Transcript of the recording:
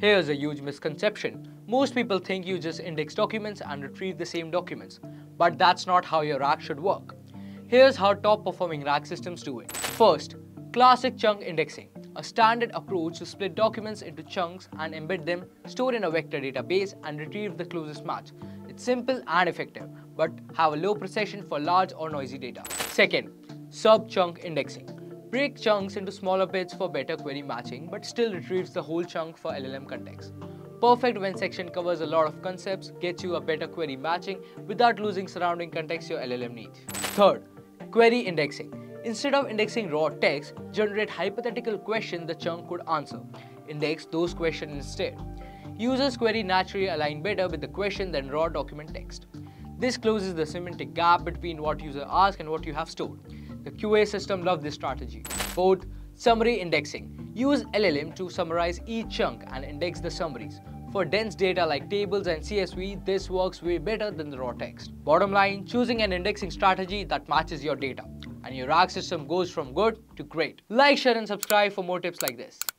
Here's a huge misconception. Most people think you just index documents and retrieve the same documents, but that's not how your RAG should work. Here's how top performing RAG systems do it. First, classic chunk indexing, a standard approach to split documents into chunks and embed them, store in a vector database and retrieve the closest match. It's simple and effective, but have a low precision for large or noisy data. Second, sub-chunk indexing Break chunks into smaller bits for better query matching, but still retrieves the whole chunk for LLM context. Perfect when section covers a lot of concepts, gets you a better query matching without losing surrounding context your LLM needs. Third, query indexing. Instead of indexing raw text, generate hypothetical questions the chunk could answer. Index those questions instead. Users query naturally align better with the question than raw document text. This closes the semantic gap between what user asks and what you have stored. The QA system loved this strategy. Fourth, summary indexing. Use LLM to summarize each chunk and index the summaries. For dense data like tables and CSV, this works way better than the raw text. Bottom line, choosing an indexing strategy that matches your data. And your RAG system goes from good to great. Like, share and subscribe for more tips like this.